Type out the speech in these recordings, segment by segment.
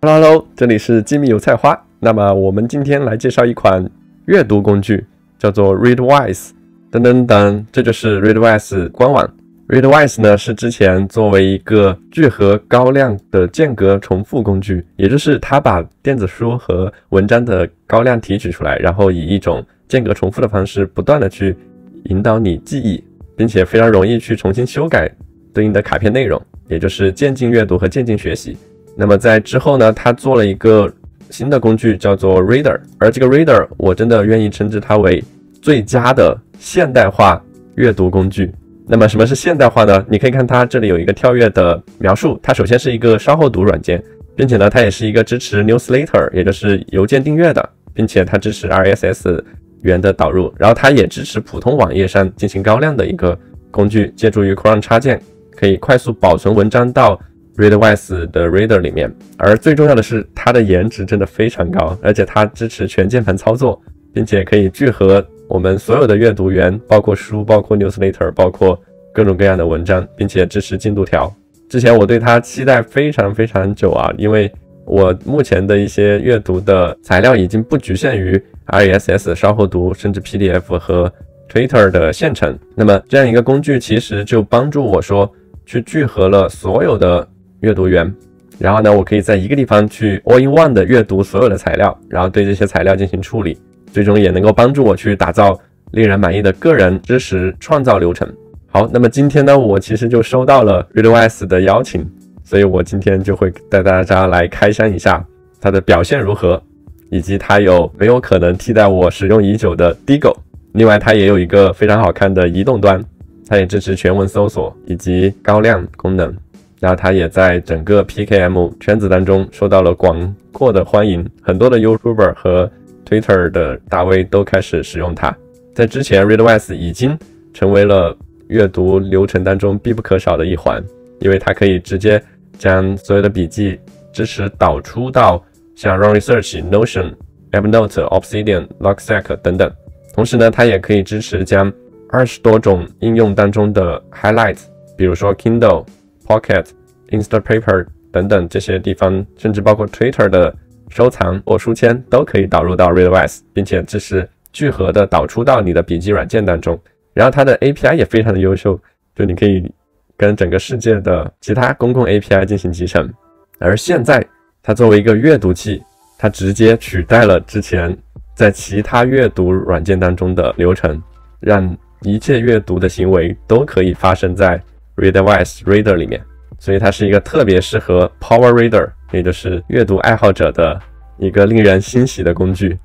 Hello Hello，这里是机密油菜花。那么我们今天来介绍一款阅读工具，叫做 Readwise。噔噔噔，这就是 Readwise 官网。Readwise 呢是之前作为一个聚合高亮的间隔重复工具，也就是它把电子书和文章的高亮提取出来，然后以一种间隔重复的方式不断的去引导你记忆，并且非常容易去重新修改对应的卡片内容，也就是渐进阅读和渐进学习。那么在之后呢，他做了一个新的工具，叫做 Reader，而这个 Reader 我真的愿意称之它为最佳的现代化阅读工具。那么什么是现代化呢？你可以看它这里有一个跳跃的描述，它首先是一个稍后读软件，并且呢，它也是一个支持 Newsletter，也就是邮件订阅的，并且它支持 RSS 源的导入，然后它也支持普通网页上进行高亮的一个工具，借助于 Chrome 插件，可以快速保存文章到。Readwise 的 Reader 里面，而最重要的是它的颜值真的非常高，而且它支持全键盘操作，并且可以聚合我们所有的阅读源，包括书、包括 Newsletter、包括各种各样的文章，并且支持进度条。之前我对它期待非常非常久啊，因为我目前的一些阅读的材料已经不局限于 RSS 稍后读，甚至 PDF 和 Twitter 的现成。那么这样一个工具其实就帮助我说去聚合了所有的。阅读源，然后呢，我可以在一个地方去 all in one 的阅读所有的材料，然后对这些材料进行处理，最终也能够帮助我去打造令人满意的个人知识创造流程。好，那么今天呢，我其实就收到了 Readwise 的邀请，所以我今天就会带大家来开箱一下它的表现如何，以及它有没有可能替代我使用已久的 Digo。另外，它也有一个非常好看的移动端，它也支持全文搜索以及高亮功能。然后它也在整个 PKM 圈子当中受到了广阔的欢迎，很多的 YouTuber 和 Twitter 的大 V 都开始使用它。在之前，Readwise 已经成为了阅读流程当中必不可少的一环，因为它可以直接将所有的笔记支持导出到像 Run Research、Notion、Evernote、Obsidian、Logseq 等等。同时呢，它也可以支持将二十多种应用当中的 Highlights，比如说 Kindle。Pocket、Instapaper 等等这些地方，甚至包括 Twitter 的收藏或书签，都可以导入到 Readwise，并且这是聚合的导出到你的笔记软件当中。然后它的 API 也非常的优秀，就你可以跟整个世界的其他公共 API 进行集成。而现在它作为一个阅读器，它直接取代了之前在其他阅读软件当中的流程，让一切阅读的行为都可以发生在。Readwise Reader 里面，所以它是一个特别适合 Power Reader，也就是阅读爱好者的一个令人欣喜的工具。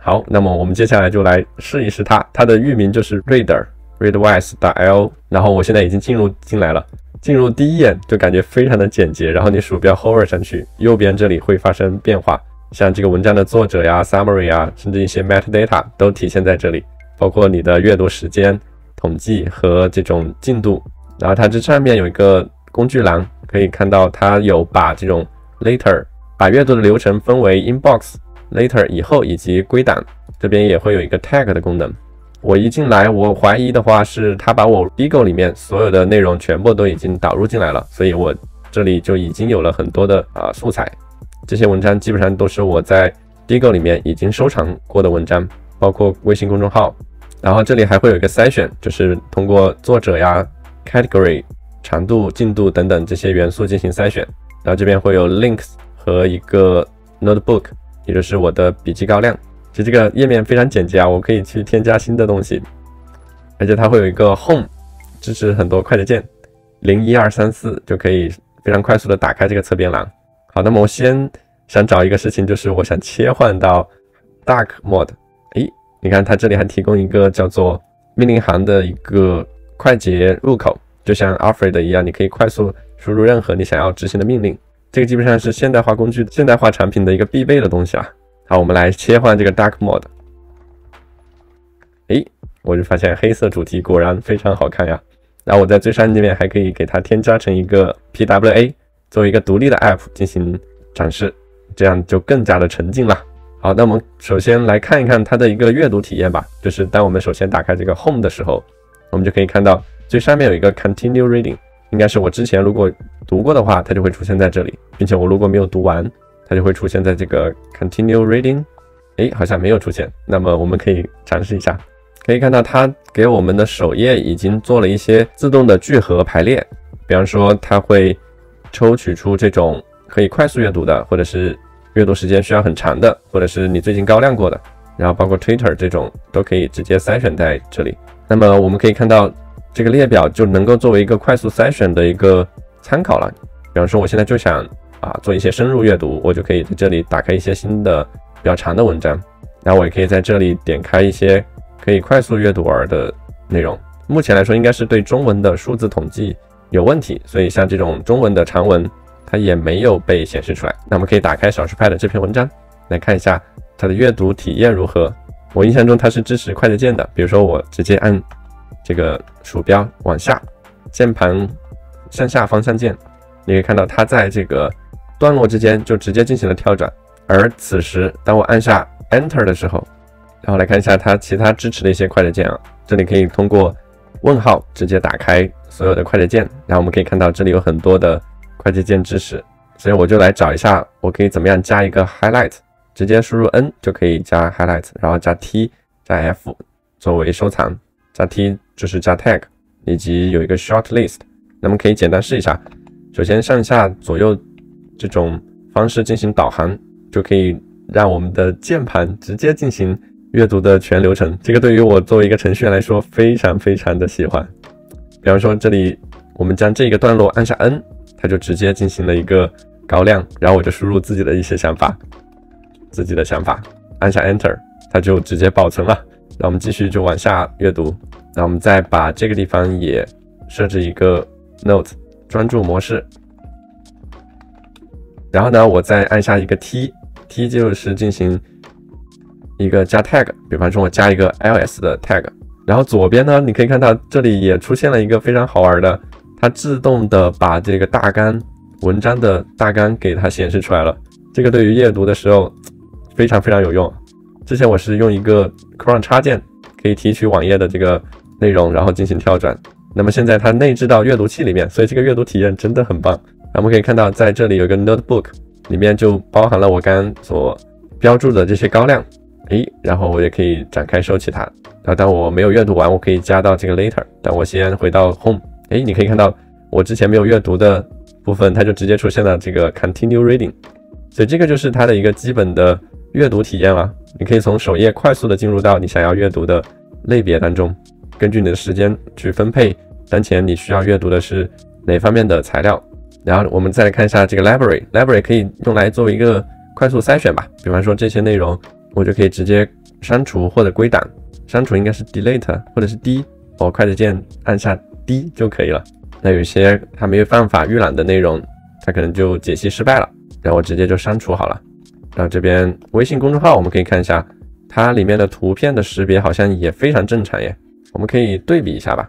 好，那么我们接下来就来试一试它，它的域名就是 Reader Readwise 打 L。然后我现在已经进入进来了，进入第一眼就感觉非常的简洁。然后你鼠标 Hover 上去，右边这里会发生变化，像这个文章的作者呀、Summary 啊，甚至一些 Metadata 都体现在这里，包括你的阅读时间统计和这种进度。然后它这上面有一个工具栏，可以看到它有把这种 later 把阅读的流程分为 inbox、later 以后以及归档，这边也会有一个 tag 的功能。我一进来，我怀疑的话是它把我 Digo 里面所有的内容全部都已经导入进来了，所以我这里就已经有了很多的啊素材。这些文章基本上都是我在 Digo 里面已经收藏过的文章，包括微信公众号。然后这里还会有一个筛选，就是通过作者呀。Category 长度、进度等等这些元素进行筛选，然后这边会有 Links 和一个 Notebook，也就是我的笔记高亮。其实这个页面非常简洁啊，我可以去添加新的东西，而且它会有一个 Home，支持很多快捷键，零一二三四就可以非常快速的打开这个侧边栏。好，那么我先想找一个事情，就是我想切换到 Dark Mode。诶，你看它这里还提供一个叫做命令行的一个。快捷入口就像 Alfred 一样，你可以快速输入任何你想要执行的命令。这个基本上是现代化工具、现代化产品的一个必备的东西啊。好，我们来切换这个 Dark Mode。诶，我就发现黑色主题果然非常好看呀。然后我在最上界面还可以给它添加成一个 PWA，作为一个独立的 App 进行展示，这样就更加的沉浸了。好，那我们首先来看一看它的一个阅读体验吧。就是当我们首先打开这个 Home 的时候。我们就可以看到最上面有一个 Continue Reading，应该是我之前如果读过的话，它就会出现在这里，并且我如果没有读完，它就会出现在这个 Continue Reading，哎，好像没有出现。那么我们可以尝试一下，可以看到它给我们的首页已经做了一些自动的聚合排列，比方说它会抽取出这种可以快速阅读的，或者是阅读时间需要很长的，或者是你最近高亮过的，然后包括 Twitter 这种都可以直接筛选在这里。那么我们可以看到。这个列表就能够作为一个快速筛选的一个参考了。比方说，我现在就想啊做一些深入阅读，我就可以在这里打开一些新的比较长的文章，然后我也可以在这里点开一些可以快速阅读完的内容。目前来说，应该是对中文的数字统计有问题，所以像这种中文的长文，它也没有被显示出来。那我们可以打开少数派的这篇文章来看一下它的阅读体验如何。我印象中它是支持快捷键的，比如说我直接按。这个鼠标往下，键盘向下方向键，你可以看到它在这个段落之间就直接进行了跳转。而此时，当我按下 Enter 的时候，然后来看一下它其他支持的一些快捷键啊，这里可以通过问号直接打开所有的快捷键。然后我们可以看到这里有很多的快捷键支持，所以我就来找一下，我可以怎么样加一个 Highlight，直接输入 N 就可以加 Highlight，然后加 T 加 F 作为收藏，加 T。就是加 tag，以及有一个 short list，那么可以简单试一下。首先上下左右这种方式进行导航，就可以让我们的键盘直接进行阅读的全流程。这个对于我作为一个程序员来说，非常非常的喜欢。比方说这里，我们将这个段落按下 N，它就直接进行了一个高亮，然后我就输入自己的一些想法，自己的想法，按下 Enter，它就直接保存了。那我们继续就往下阅读。那我们再把这个地方也设置一个 Note 专注模式，然后呢，我再按下一个 T，T 就是进行一个加 Tag，比方说我加一个 ls 的 Tag，然后左边呢，你可以看到这里也出现了一个非常好玩的，它自动的把这个大纲文章的大纲给它显示出来了，这个对于阅读的时候非常非常有用。之前我是用一个 Chrome 插件可以提取网页的这个。内容，然后进行跳转。那么现在它内置到阅读器里面，所以这个阅读体验真的很棒。我们可以看到，在这里有个 notebook，里面就包含了我刚刚所标注的这些高亮。诶，然后我也可以展开收起它。啊，当我没有阅读完，我可以加到这个 later。但我先回到 home。诶，你可以看到我之前没有阅读的部分，它就直接出现了这个 continue reading。所以这个就是它的一个基本的阅读体验了。你可以从首页快速的进入到你想要阅读的类别当中。根据你的时间去分配，当前你需要阅读的是哪方面的材料？然后我们再来看一下这个 library，library 可以用来作为一个快速筛选吧。比方说这些内容，我就可以直接删除或者归档。删除应该是 delete 或者是 D，我快捷键按下 D 就可以了。那有些它没有办法预览的内容，它可能就解析失败了，然后我直接就删除好了。然后这边微信公众号我们可以看一下，它里面的图片的识别好像也非常正常耶。我们可以对比一下吧，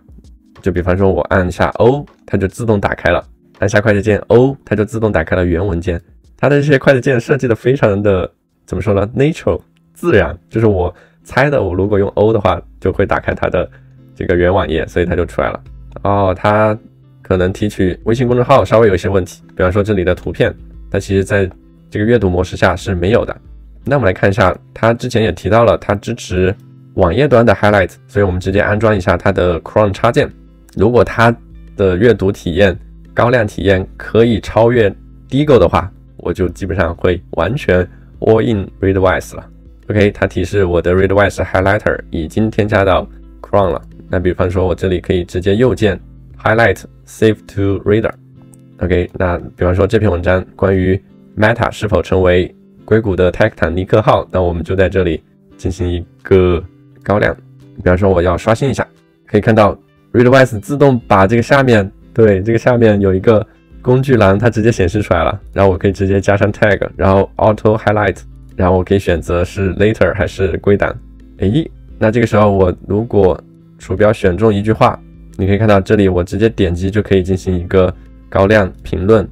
就比方说我按下 O，它就自动打开了；按下快捷键 O，它就自动打开了原文件。它的这些快捷键设计的非常的怎么说呢？Natural 自然，就是我猜的，我如果用 O 的话，就会打开它的这个原网页，所以它就出来了。哦，它可能提取微信公众号稍微有一些问题，比方说这里的图片，它其实在这个阅读模式下是没有的。那我们来看一下，它之前也提到了，它支持。网页端的 highlight，所以我们直接安装一下它的 Chrome 插件。如果它的阅读体验、高亮体验可以超越 Digo 的话，我就基本上会完全 all in Readwise 了。OK，它提示我的 Readwise highlighter 已经添加到 Chrome 了。那比方说，我这里可以直接右键 highlight save to reader。OK，那比方说这篇文章关于 Meta 是否成为硅谷的泰坦尼克号，那我们就在这里进行一个。高亮，比方说我要刷新一下，可以看到 Readwise 自动把这个下面对这个下面有一个工具栏，它直接显示出来了。然后我可以直接加上 tag，然后 auto highlight，然后我可以选择是 later 还是归档。诶，那这个时候我如果鼠标选中一句话，你可以看到这里我直接点击就可以进行一个高亮评论，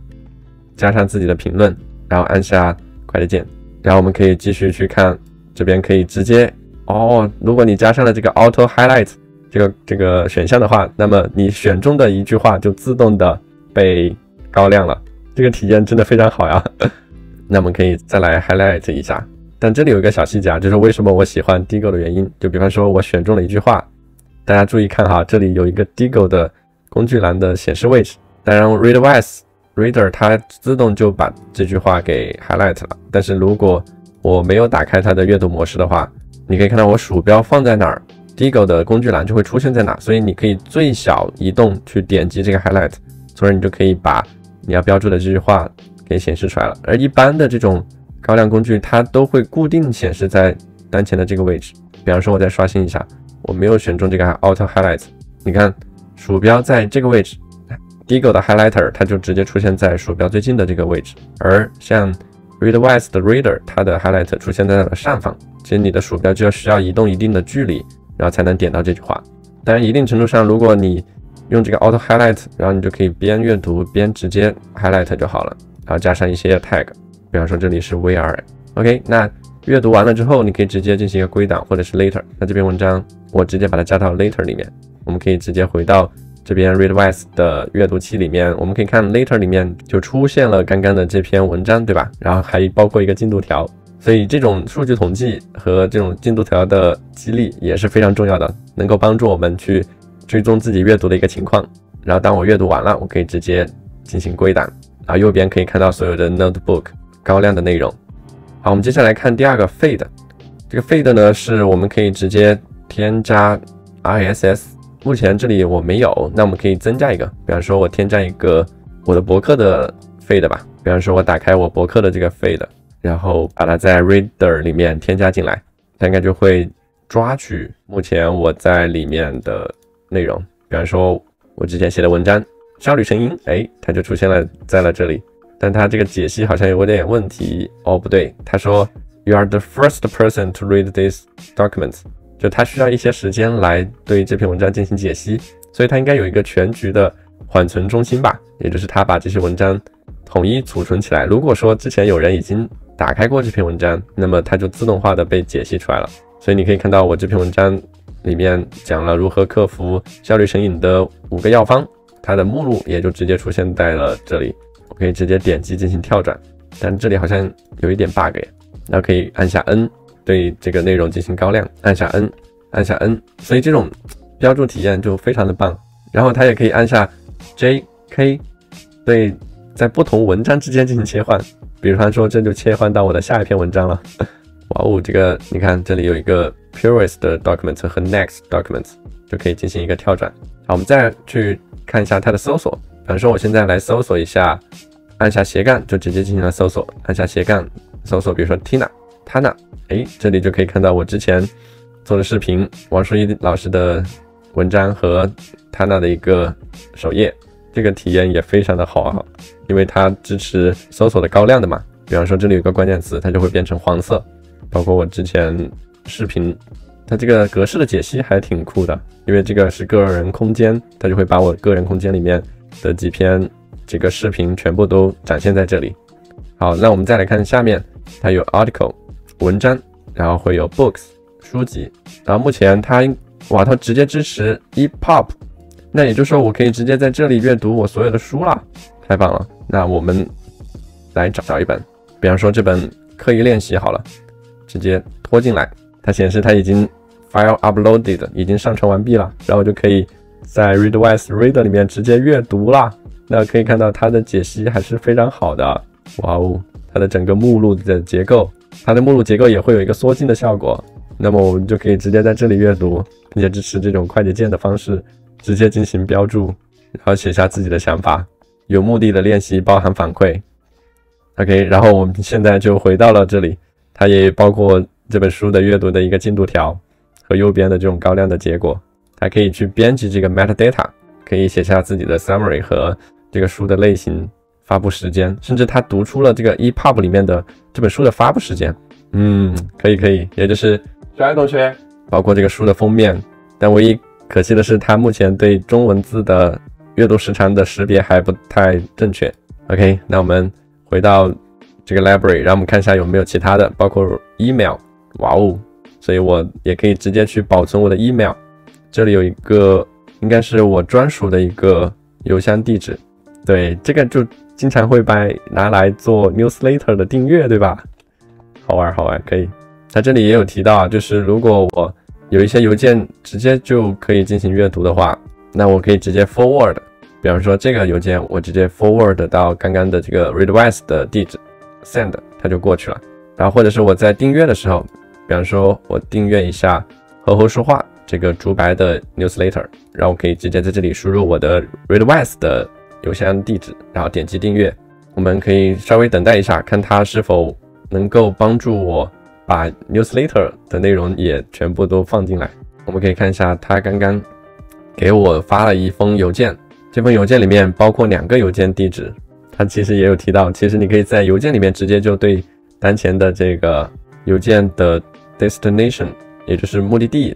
加上自己的评论，然后按下快捷键，然后我们可以继续去看这边可以直接。哦，如果你加上了这个 Auto Highlight 这个这个选项的话，那么你选中的一句话就自动的被高亮了，这个体验真的非常好呀。那我们可以再来 highlight 一下。但这里有一个小细节啊，就是为什么我喜欢 Digo 的原因。就比方说，我选中了一句话，大家注意看哈，这里有一个 Digo 的工具栏的显示位置。当然，Readwise Reader 它自动就把这句话给 highlight 了。但是如果我没有打开它的阅读模式的话，你可以看到我鼠标放在哪儿，Digo 的工具栏就会出现在哪。所以你可以最小移动去点击这个 highlight，从而你就可以把你要标注的这句话给显示出来了。而一般的这种高亮工具它都会固定显示在当前的这个位置。比方说，我再刷新一下，我没有选中这个 Auto Highlight，你看鼠标在这个位置，Digo 的 Highlighter 它就直接出现在鼠标最近的这个位置。而像 Readwise 的 Reader 它的 Highlight 出现在了上方，其实你的鼠标就要需要移动一定的距离，然后才能点到这句话。当然，一定程度上，如果你用这个 Auto Highlight，然后你就可以边阅读边直接 Highlight 就好了，然后加上一些 Tag。比方说这里是 VR，OK，那阅读完了之后，你可以直接进行一个归档或者是 Later。那这篇文章我直接把它加到 Later 里面，我们可以直接回到这边 Readwise 的阅读器里面，我们可以看 Later 里面就出现了刚刚的这篇文章，对吧？然后还包括一个进度条，所以这种数据统计和这种进度条的激励也是非常重要的，能够帮助我们去追踪自己阅读的一个情况。然后当我阅读完了，我可以直接进行归档，然后右边可以看到所有的 Notebook。高亮的内容。好，我们接下来看第二个 fade。这个 fade 呢，是我们可以直接添加 RSS。目前这里我没有，那我们可以增加一个。比方说，我添加一个我的博客的 fade 吧。比方说，我打开我博客的这个 fade，然后把它在 Reader 里面添加进来，它应该就会抓取目前我在里面的内容。比方说，我之前写的文章少女声音，哎，它就出现了在了这里。但他这个解析好像有点问题哦，不对，他说 You are the first person to read this document，就它需要一些时间来对这篇文章进行解析，所以它应该有一个全局的缓存中心吧，也就是它把这些文章统一储存起来。如果说之前有人已经打开过这篇文章，那么它就自动化的被解析出来了。所以你可以看到我这篇文章里面讲了如何克服效率成瘾的五个药方，它的目录也就直接出现在了这里。我可以直接点击进行跳转，但这里好像有一点 bug 呀。那可以按下 N 对这个内容进行高亮，按下 N，按下 N，所以这种标注体验就非常的棒。然后它也可以按下 J K 对在不同文章之间进行切换，比方说这就切换到我的下一篇文章了。哇哦，这个你看这里有一个 previous 的 document 和 next document 就可以进行一个跳转。好，我们再去看一下它的搜索。比方说，我现在来搜索一下，按下斜杠就直接进行了搜索。按下斜杠搜索，比如说 Tana，哎，这里就可以看到我之前做的视频，王淑一老师的文章和 Tana 的一个首页，这个体验也非常的好啊，因为它支持搜索的高亮的嘛。比方说这里有个关键词，它就会变成黄色。包括我之前视频，它这个格式的解析还挺酷的，因为这个是个人空间，它就会把我个人空间里面。的几篇这个视频全部都展现在这里。好，那我们再来看下面，它有 article 文章，然后会有 books 书籍，然后目前它哇，它直接支持 EPUB，那也就是说我可以直接在这里阅读我所有的书了，太棒了。那我们来找找一本，比方说这本刻意练习好了，直接拖进来，它显示它已经 file uploaded 已经上传完毕了，然后就可以。在 Readwise Reader 里面直接阅读啦，那可以看到它的解析还是非常好的。哇哦，它的整个目录的结构，它的目录结构也会有一个缩进的效果。那么我们就可以直接在这里阅读，并且支持这种快捷键的方式，直接进行标注，然后写下自己的想法，有目的的练习包含反馈。OK，然后我们现在就回到了这里，它也包括这本书的阅读的一个进度条和右边的这种高亮的结果。还可以去编辑这个 metadata，可以写下自己的 summary 和这个书的类型、发布时间，甚至他读出了这个 EPUB 里面的这本书的发布时间。嗯，可以可以，也就是小爱同学，包括这个书的封面。但唯一可惜的是，他目前对中文字的阅读时长的识别还不太正确。OK，那我们回到这个 library，让我们看一下有没有其他的，包括 email。哇哦，所以我也可以直接去保存我的 email。这里有一个，应该是我专属的一个邮箱地址，对，这个就经常会被拿来做 newsletter 的订阅，对吧？好玩，好玩，可以。它这里也有提到啊，就是如果我有一些邮件直接就可以进行阅读的话，那我可以直接 forward。比方说这个邮件，我直接 forward 到刚刚的这个 readwise 的地址，send，它就过去了。然后或者是我在订阅的时候，比方说我订阅一下和和说话这个竹白的 newsletter，然后我可以直接在这里输入我的 readwise 的邮箱地址，然后点击订阅。我们可以稍微等待一下，看它是否能够帮助我把 newsletter 的内容也全部都放进来。我们可以看一下，它刚刚给我发了一封邮件，这封邮件里面包括两个邮件地址。它其实也有提到，其实你可以在邮件里面直接就对。当前的这个邮件的 destination，也就是目的地，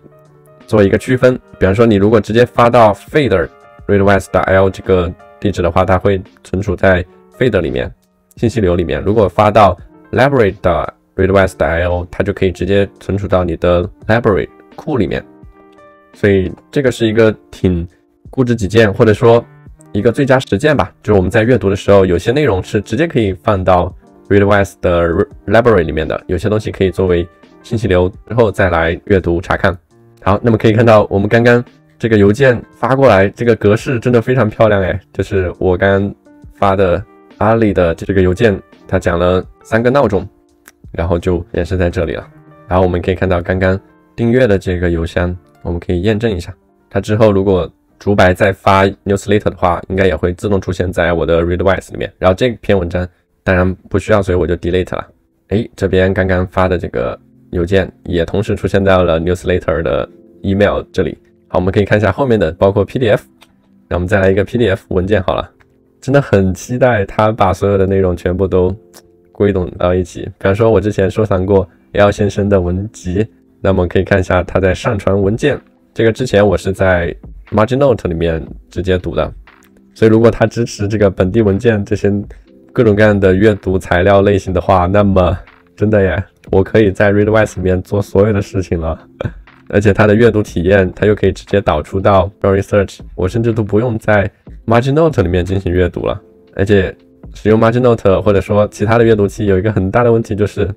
做一个区分。比方说，你如果直接发到 feeder readwise 的 l 这个地址的话，它会存储在 feed 里面信息流里面。如果发到 library 的 readwise 的 I/O，它就可以直接存储到你的 library 库里面。所以这个是一个挺固执己见，或者说一个最佳实践吧。就是我们在阅读的时候，有些内容是直接可以放到。Readwise 的 library 里面的有些东西可以作为信息流之后再来阅读查看。好，那么可以看到我们刚刚这个邮件发过来，这个格式真的非常漂亮哎，就是我刚发的阿里的这个邮件，它讲了三个闹钟，然后就显示在这里了。然后我们可以看到刚刚订阅的这个邮箱，我们可以验证一下，它之后如果竹白再发 newsletter 的话，应该也会自动出现在我的 Readwise 里面。然后这篇文章。当然不需要，所以我就 delete 了。哎，这边刚刚发的这个邮件也同时出现在了 newsletter 的 email 这里。好，我们可以看一下后面的，包括 PDF。那我们再来一个 PDF 文件好了。真的很期待它把所有的内容全部都归拢到一起。比方说，我之前收藏过 L 先生的文集，那么可以看一下他在上传文件。这个之前我是在 MarginNote 里面直接读的，所以如果它支持这个本地文件这些。各种各样的阅读材料类型的话，那么真的耶，我可以在 Readwise 里面做所有的事情了，而且它的阅读体验，它又可以直接导出到 Research，我甚至都不用在 Margin Note 里面进行阅读了。而且使用 Margin Note 或者说其他的阅读器有一个很大的问题，就是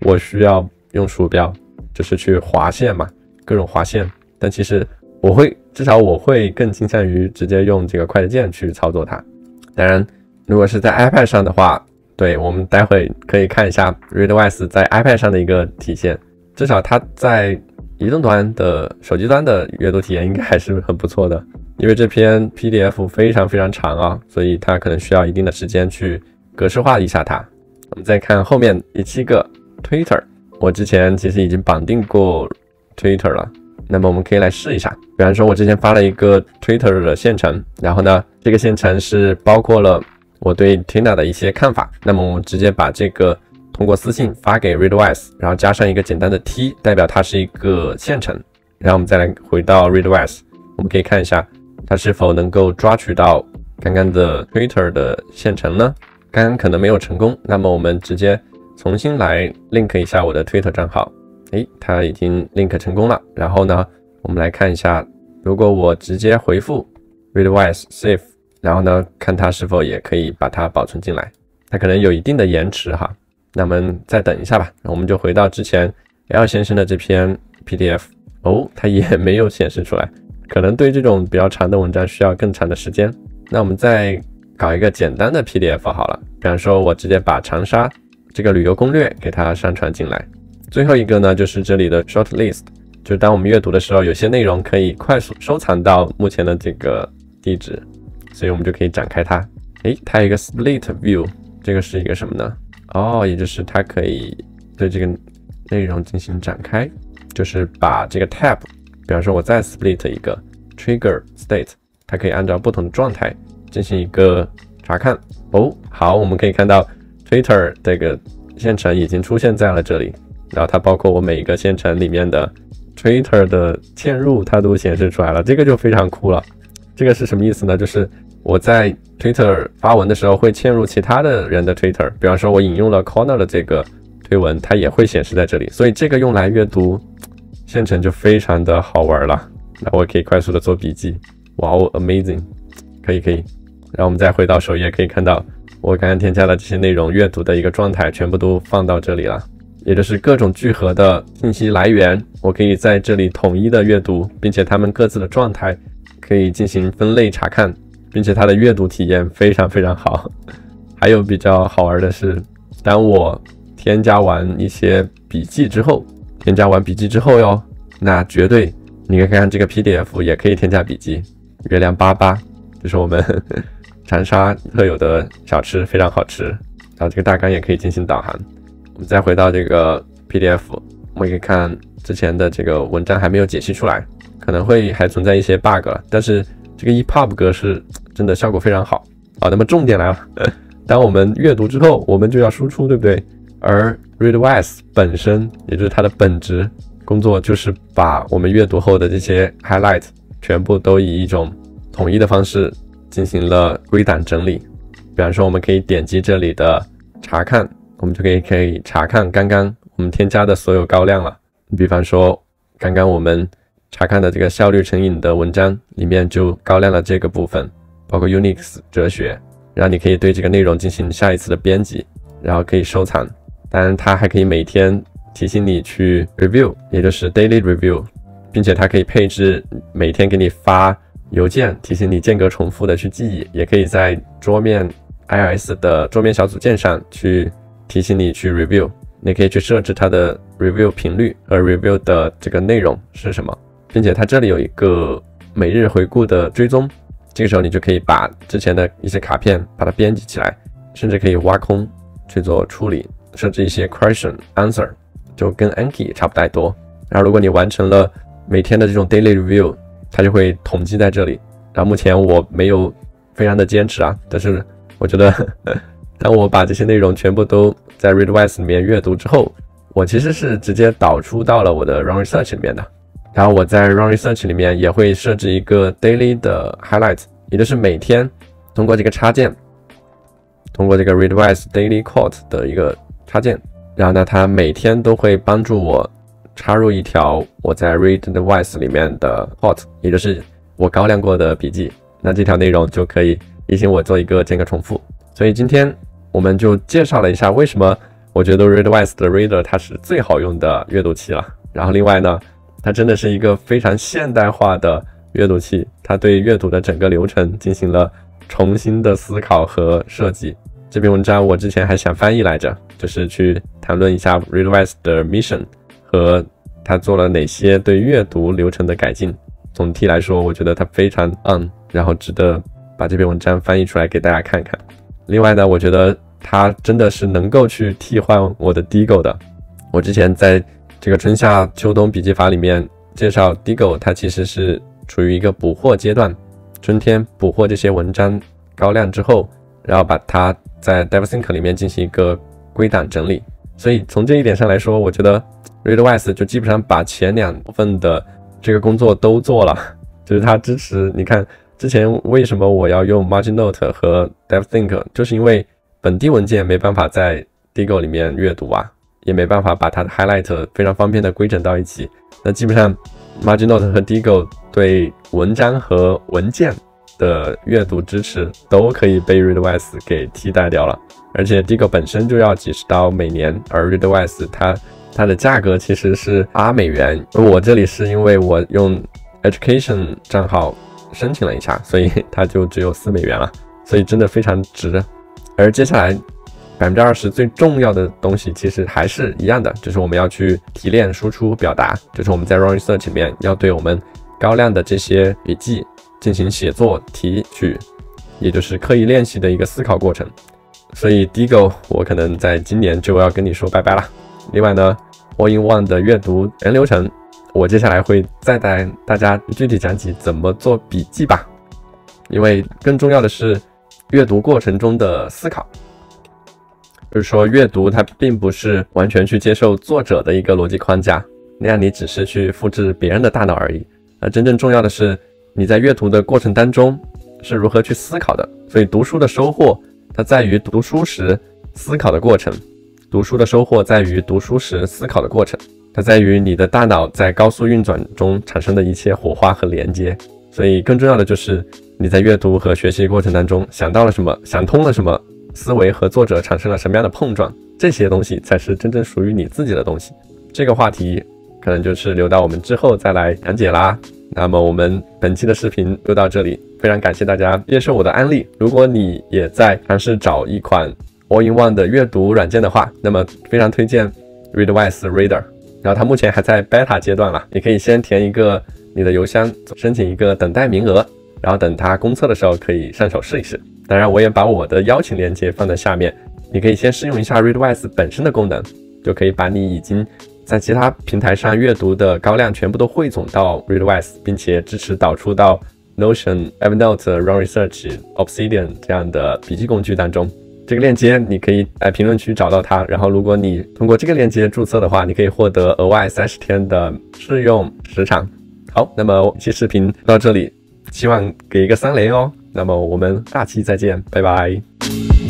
我需要用鼠标，就是去划线嘛，各种划线。但其实我会，至少我会更倾向于直接用这个快捷键去操作它。当然。如果是在 iPad 上的话，对我们待会可以看一下 Readwise 在 iPad 上的一个体现。至少它在移动端的手机端的阅读体验应该还是很不错的。因为这篇 PDF 非常非常长啊，所以它可能需要一定的时间去格式化一下它。我们再看后面第七个 Twitter，我之前其实已经绑定过 Twitter 了，那么我们可以来试一下。比方说，我之前发了一个 Twitter 的线程，然后呢，这个线程是包括了。我对 Tina 的一些看法，那么我们直接把这个通过私信发给 Readwise，然后加上一个简单的 T，代表它是一个线程。然后我们再来回到 Readwise，我们可以看一下它是否能够抓取到刚刚的 Twitter 的线程呢？刚刚可能没有成功，那么我们直接重新来 link 一下我的 Twitter 账号。诶，它已经 link 成功了。然后呢，我们来看一下，如果我直接回复 Readwise save。然后呢，看它是否也可以把它保存进来，它可能有一定的延迟哈。那我们再等一下吧。我们就回到之前 L 先生的这篇 PDF 哦，它也没有显示出来，可能对这种比较长的文章需要更长的时间。那我们再搞一个简单的 PDF 好了，比方说我直接把长沙这个旅游攻略给它上传进来。最后一个呢，就是这里的 Short List，就当我们阅读的时候，有些内容可以快速收藏到目前的这个地址。所以我们就可以展开它。诶，它有一个 split view，这个是一个什么呢？哦，也就是它可以对这个内容进行展开，就是把这个 tab，比方说我再 split 一个 trigger state，它可以按照不同的状态进行一个查看。哦，好，我们可以看到 Twitter 这个线程已经出现在了这里，然后它包括我每一个线程里面的 Twitter 的嵌入，它都显示出来了，这个就非常酷了。这个是什么意思呢？就是我在 Twitter 发文的时候会嵌入其他的人的 Twitter，比方说我引用了 Corner 的这个推文，它也会显示在这里。所以这个用来阅读线程就非常的好玩了。那我可以快速的做笔记。哇哦，amazing！可以可以。然后我们再回到首页，可以看到我刚刚添加的这些内容阅读的一个状态全部都放到这里了，也就是各种聚合的信息来源，我可以在这里统一的阅读，并且它们各自的状态可以进行分类查看，并且它的阅读体验非常非常好。还有比较好玩的是，当我添加完一些笔记之后，添加完笔记之后哟，那绝对你可以看这个 PDF 也可以添加笔记。月亮粑粑就是我们 长沙特有的小吃，非常好吃。然后这个大纲也可以进行导航。我们再回到这个 PDF，我们可以看之前的这个文章还没有解析出来，可能会还存在一些 bug。但是这个 EPUB 格式真的效果非常好。好，那么重点来了，当我们阅读之后，我们就要输出，对不对？而 Readwise 本身，也就是它的本质工作，就是把我们阅读后的这些 highlight 全部都以一种统一的方式进行了归档整理。比方说，我们可以点击这里的查看，我们就可以可以查看刚刚我们添加的所有高亮了。比方说，刚刚我们查看的这个效率成瘾的文章里面就高亮了这个部分，包括 Unix 哲学，然后你可以对这个内容进行下一次的编辑，然后可以收藏。当然，它还可以每天提醒你去 review，也就是 daily review，并且它可以配置每天给你发邮件提醒你间隔重复的去记忆，也可以在桌面 iOS 的桌面小组件上去提醒你去 review。你可以去设置它的 review 频率和 review 的这个内容是什么，并且它这里有一个每日回顾的追踪，这个时候你就可以把之前的一些卡片把它编辑起来，甚至可以挖空去做处理。设置一些 question answer，就跟 Anki 差不太多。然后如果你完成了每天的这种 daily review，它就会统计在这里。然后目前我没有非常的坚持啊，但是我觉得，当我把这些内容全部都在 Readwise 里面阅读之后，我其实是直接导出到了我的 Run Research 里面的。然后我在 Run Research 里面也会设置一个 daily 的 highlight，也就是每天通过这个插件，通过这个 Readwise Daily Quote 的一个。插件，然后呢，它每天都会帮助我插入一条我在 Readwise 里面的 quote，也就是我高亮过的笔记。那这条内容就可以提醒我做一个间隔重复。所以今天我们就介绍了一下为什么我觉得 Readwise 的 Reader 它是最好用的阅读器了。然后另外呢，它真的是一个非常现代化的阅读器，它对阅读的整个流程进行了重新的思考和设计。这篇文章我之前还想翻译来着，就是去谈论一下 Readwise 的 mission 和它做了哪些对阅读流程的改进。总体来说，我觉得它非常 on，然后值得把这篇文章翻译出来给大家看看。另外呢，我觉得它真的是能够去替换我的 Digo 的。我之前在这个春夏秋冬笔记法里面介绍 Digo，它其实是处于一个补货阶段，春天补货这些文章高亮之后，然后把它。在 DevSync 里面进行一个归档整理，所以从这一点上来说，我觉得 Readwise 就基本上把前两部分的这个工作都做了，就是它支持。你看之前为什么我要用 MarginNote 和 DevSync，就是因为本地文件没办法在 Digo 里面阅读啊，也没办法把它的 Highlight 非常方便的规整到一起。那基本上 MarginNote 和 Digo 对文章和文件。的阅读支持都可以被 Readwise 给替代掉了，而且 Digo 本身就要几十刀每年，而 Readwise 它它的价格其实是八美元。我这里是因为我用 Education 账号申请了一下，所以它就只有四美元了，所以真的非常值。而接下来百分之二十最重要的东西其实还是一样的，就是我们要去提炼、输出、表达，就是我们在 Run Research 里面要对我们高亮的这些笔记。进行写作提取，也就是刻意练习的一个思考过程。所以 Digo 我可能在今年就要跟你说拜拜了。另外呢，All in One 的阅读全流程，我接下来会再带大家具体讲起怎么做笔记吧。因为更重要的是阅读过程中的思考，就是说阅读它并不是完全去接受作者的一个逻辑框架，那样你只是去复制别人的大脑而已。而真正重要的是。你在阅读的过程当中是如何去思考的？所以读书的收获，它在于读书时思考的过程。读书的收获在于读书时思考的过程，它在于你的大脑在高速运转中产生的一切火花和连接。所以更重要的就是你在阅读和学习过程当中想到了什么，想通了什么，思维和作者产生了什么样的碰撞，这些东西才是真正属于你自己的东西。这个话题可能就是留到我们之后再来讲解啦。那么我们本期的视频就到这里，非常感谢大家接受我的安利。如果你也在尝试找一款 All-in-One 的阅读软件的话，那么非常推荐 Readwise Reader。然后它目前还在 beta 阶段了，你可以先填一个你的邮箱，申请一个等待名额，然后等它公测的时候可以上手试一试。当然，我也把我的邀请链接放在下面，你可以先试用一下 Readwise 本身的功能，就可以把你已经在其他平台上阅读的高亮全部都汇总到 Readwise，并且支持导出到 Notion、Evernote、Run Research、Obsidian 这样的笔记工具当中。这个链接你可以在评论区找到它。然后，如果你通过这个链接注册的话，你可以获得额外三十天的试用时长。好，那么这期视频到这里，希望给一个三连哦。那么我们下期再见，拜拜。